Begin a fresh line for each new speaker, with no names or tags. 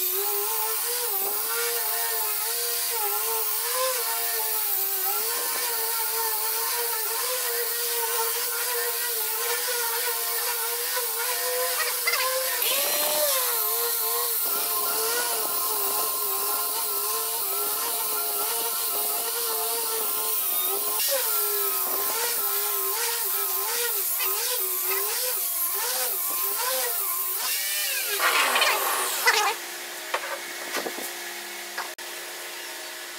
you.